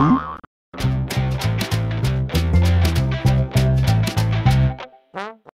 Hmm?